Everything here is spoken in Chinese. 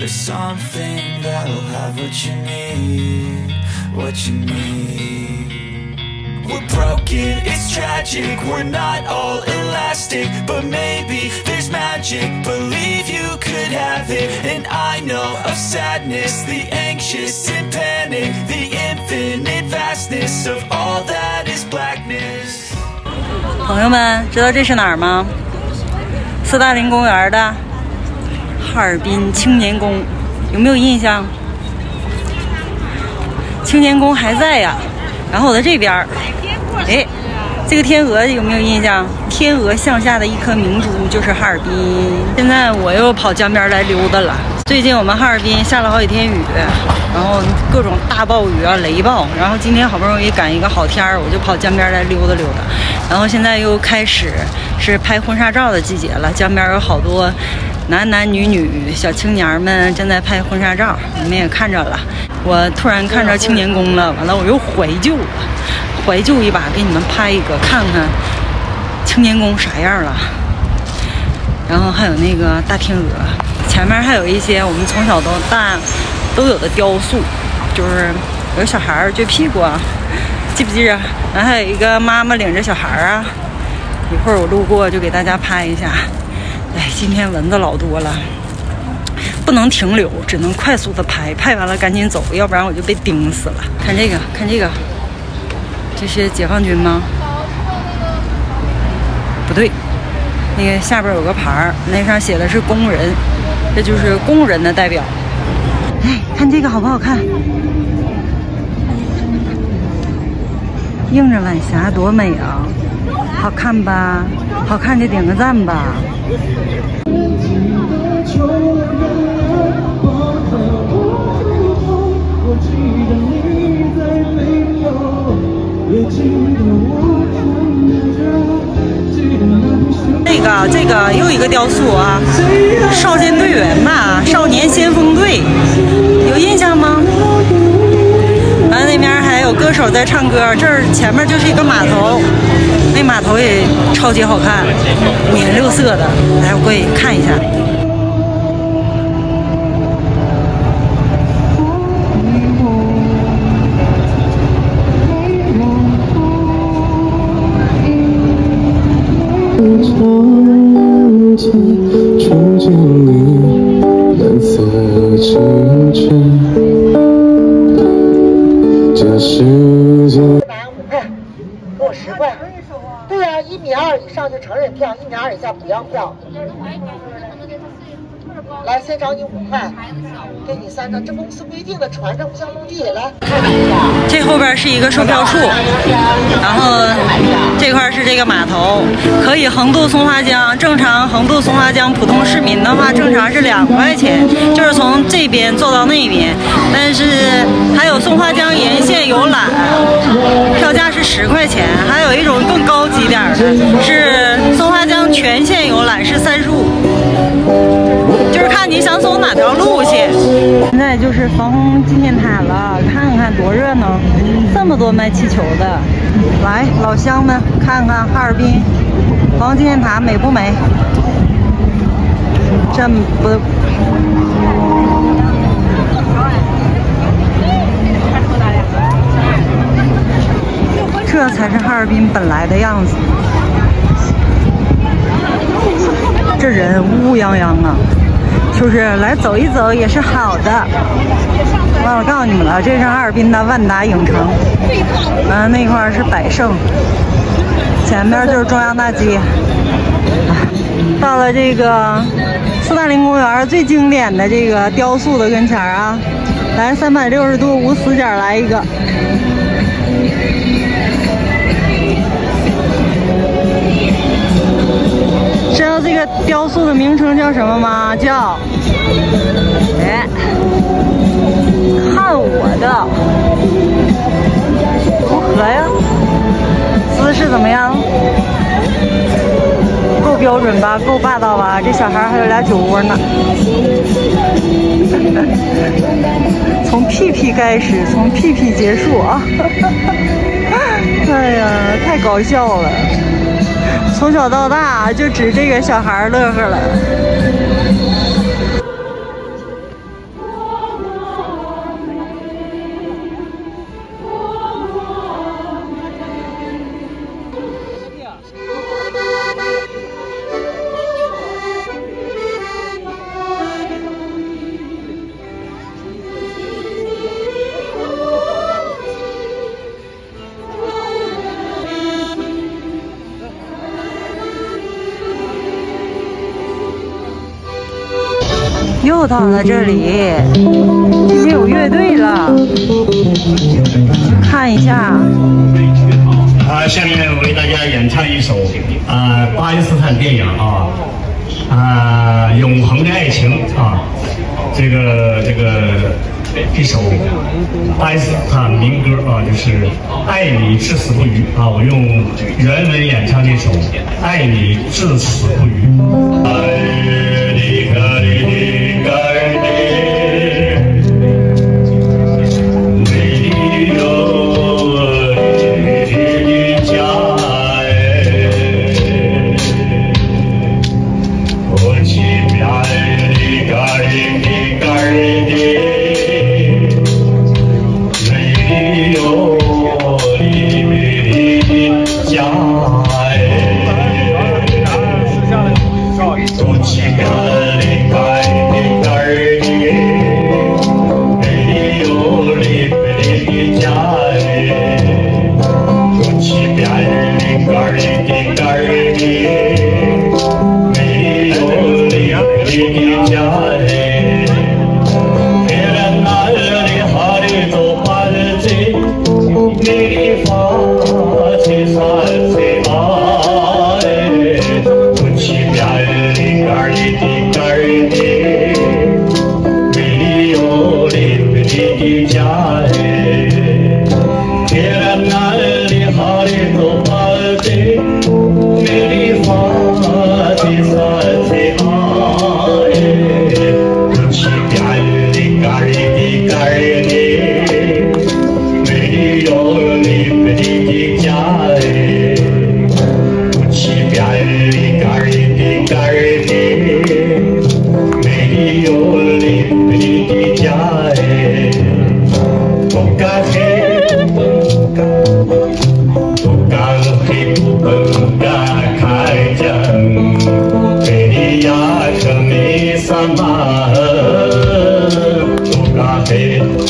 There's something that'll have what you need What you need We're broken, it's tragic We're not all elastic But maybe there's magic Believe you could have it And I know of sadness The anxious and panic The infinite vastness Of all that is blackness 朋友们，知道这是哪儿吗？斯大林公园的 哈尔滨青年宫，有没有印象？青年宫还在呀。然后我在这边儿，哎，这个天鹅有没有印象？天鹅向下的一颗明珠就是哈尔滨。现在我又跑江边来溜达了。最近我们哈尔滨下了好几天雨，然后各种大暴雨啊、雷暴。然后今天好不容易赶一个好天儿，我就跑江边来溜达溜达。然后现在又开始是拍婚纱照的季节了，江边有好多男男女女小青年们正在拍婚纱照，你们也看着了。我突然看着青年宫了，完了我又怀旧了，怀旧一把，给你们拍一个看看青年宫啥样了。然后还有那个大天鹅，前面还有一些我们从小到大都有的雕塑，就是有小孩撅屁股啊，记不记着？然后还有一个妈妈领着小孩啊。一会儿我路过就给大家拍一下。哎，今天蚊子老多了，不能停留，只能快速的拍，拍完了赶紧走，要不然我就被叮死了。看这个，看这个，这是解放军吗？不对，那个下边有个牌儿，那上写的是工人，这就是工人的代表。哎，看这个好不好看？映着晚霞多美啊！好看吧？好看就点个赞吧。这个这个又一个雕塑啊，少先队员吧，少年先锋队，有印象吗？那边还有歌手在唱歌，这儿前面就是一个码头，那码头也超级好看，五颜六色的，来我过去看一下。长天憧憬你蓝色清晨，拿五块，给我十块。对呀、一米二以上就成人票，一米二以下不要票。来，先找你五块，给你三张，这公司规定的，船上不像陆地。来，这后边是一个售票处，然后这块是这个码头，可以横渡松花江。正常横渡松花江，普通市民的话，正常是两块钱，就是从这边坐到那边。但是还有松花江，十块钱。还有一种更高级点的，是松花江全线游览是三十五。就是看你想走哪条路线。现在就是防洪纪念塔了，看看多热闹，这么多卖气球的。来，老乡们，看看哈尔滨防洪纪念塔美不美？这不。这才是哈尔滨本来的样子。这人乌泱泱啊，就是来走一走也是好的。忘了告诉你们了，这是哈尔滨的万达影城，完了那块是百盛，前面就是中央大街。到了这个斯大林公园最经典的这个雕塑的跟前啊，来三百六十度无死角来一个。雕塑的名称叫什么吗？叫，哎，看我的，如何呀？姿势怎么样？够标准吧？够霸道吧？这小孩还有俩酒窝呢。从屁屁开始，从屁屁结束啊！哎呀，太搞笑了！从小到大就指这个小孩乐呵了。又到了这里，这边有乐队了，看一下。啊，下面我为大家演唱一首啊巴基斯坦电影啊。啊《永恒的爱情》啊，这个这个一首巴基斯坦民歌啊，就是《爱你至死不渝》啊，我用原文演唱这首《爱你至死不渝》。的干没什